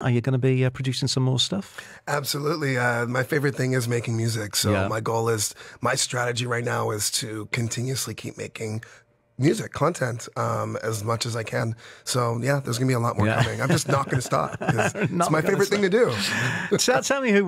Are you going to be uh, producing some more stuff? Absolutely. Uh, my favorite thing is making music. So Yeah. my goal is, my strategy right now is to continuously keep making music content um, as much as I can. So yeah, there's gonna be a lot more Yeah. coming. I'm just not gonna stop it's my favorite stop. favorite thing to do. tell, tell me who